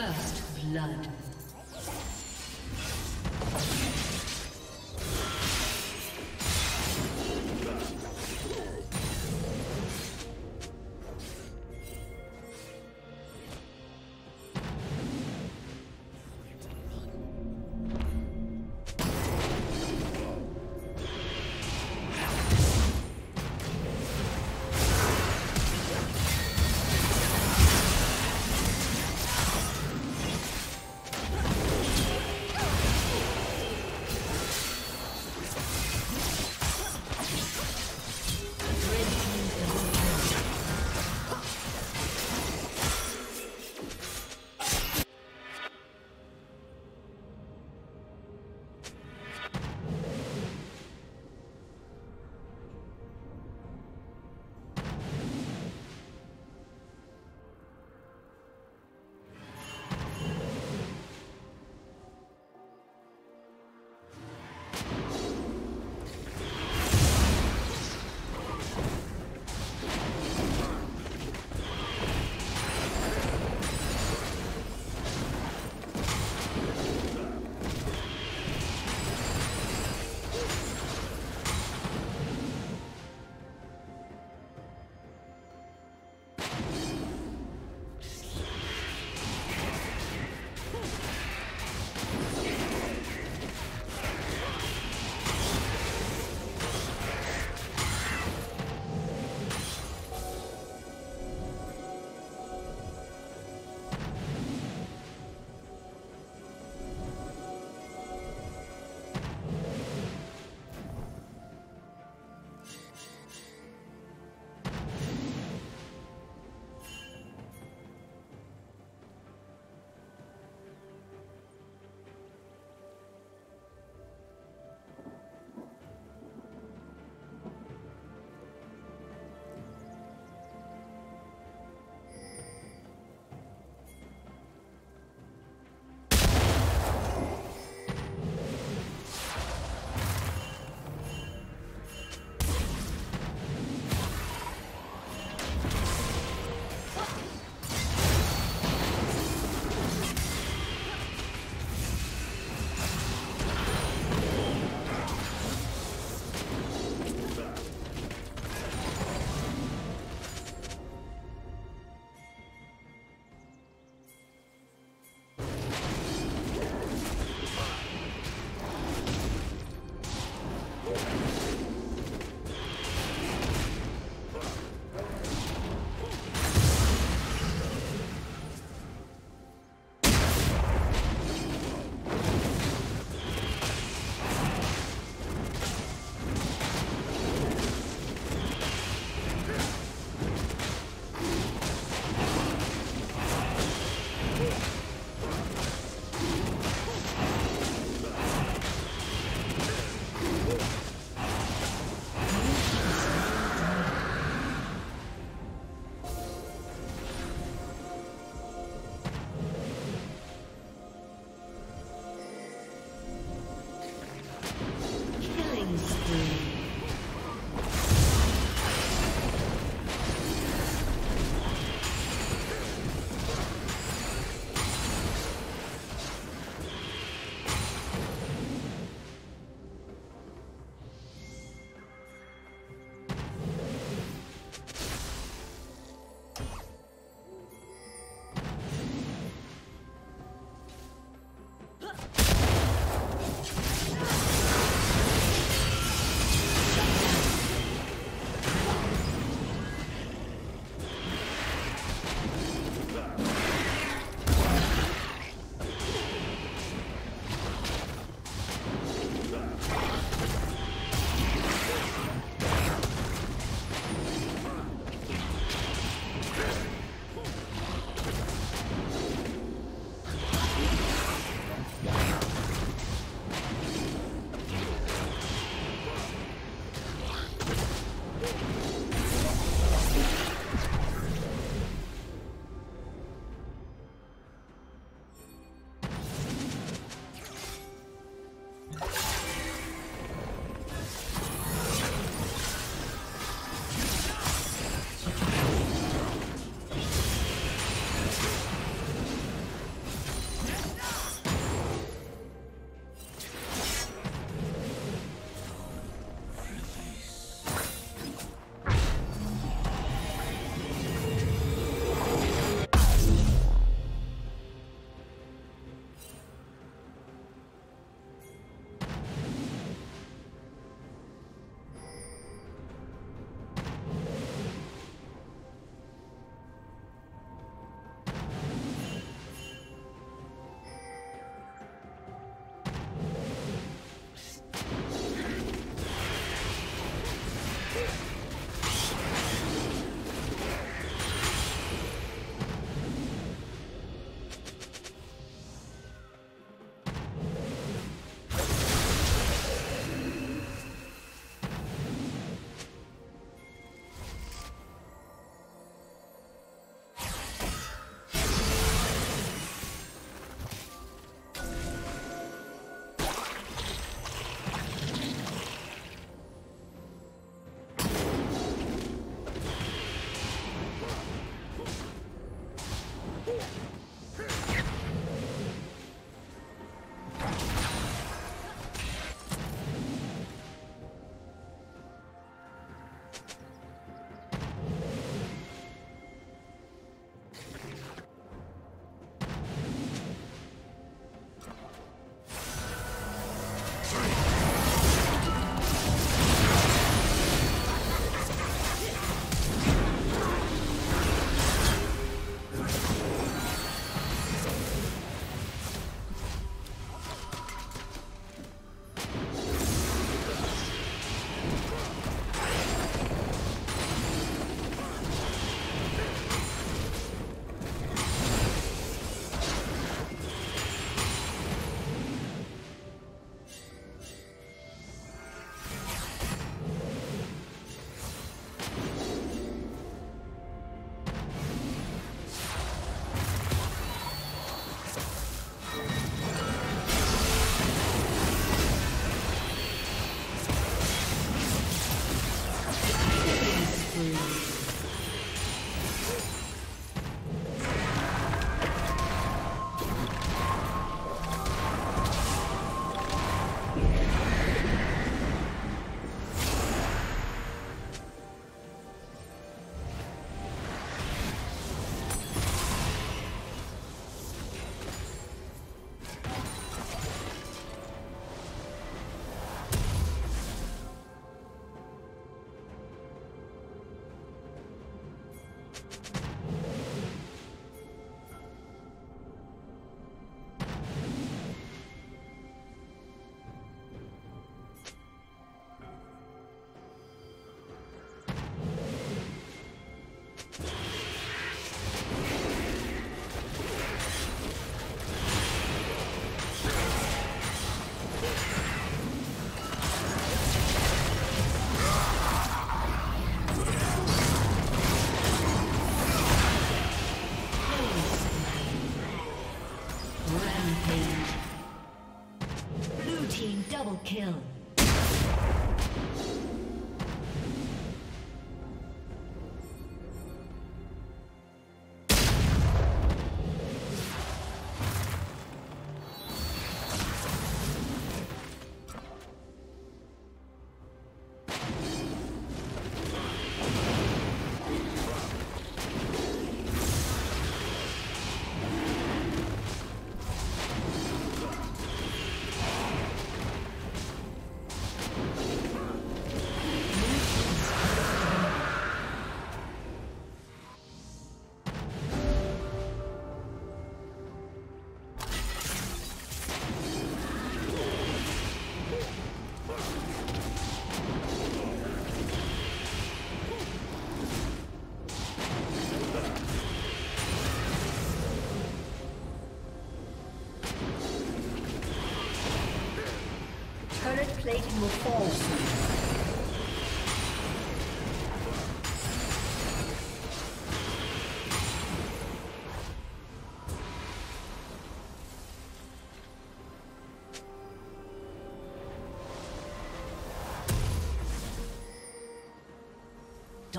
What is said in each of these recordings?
First blood.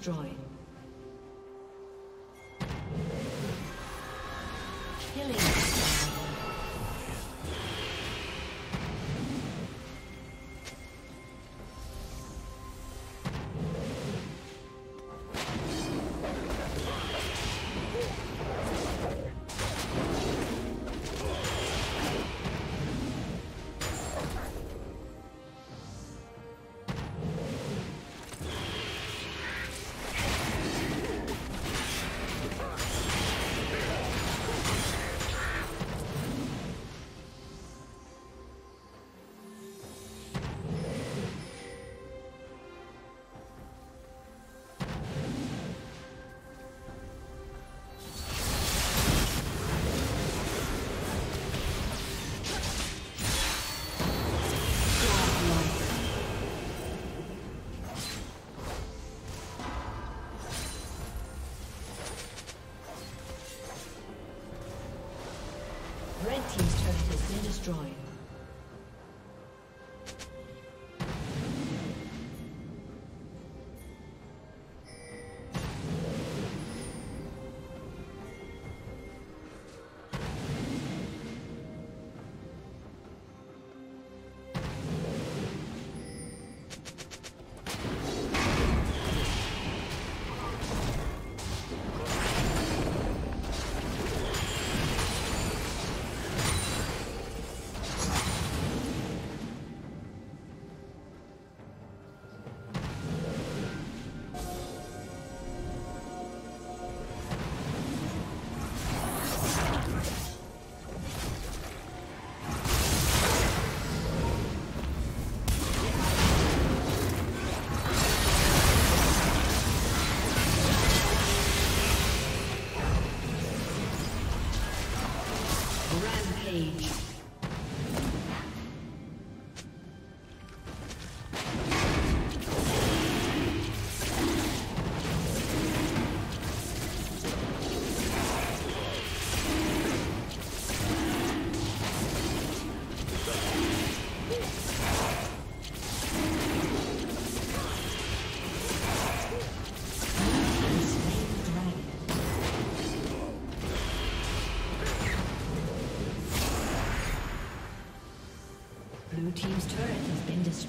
Destroyed. Destroyed. Rampage.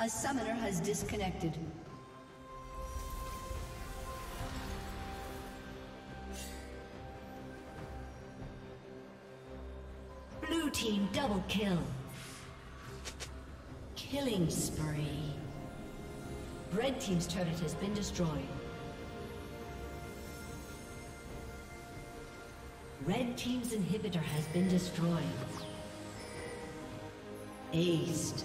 A summoner has disconnected. Blue team double kill. Killing spree. Red team's turret has been destroyed. Red team's inhibitor has been destroyed. Aced.